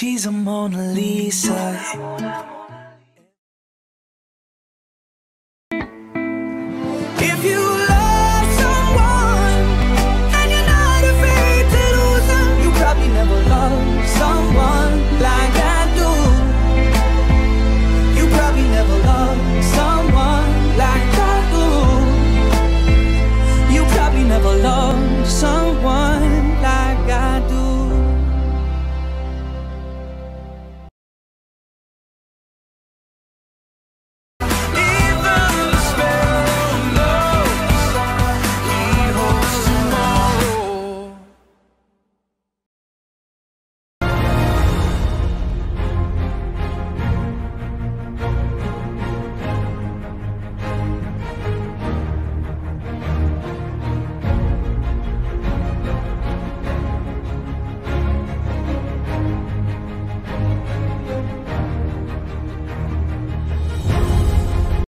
She's a Mona Lisa.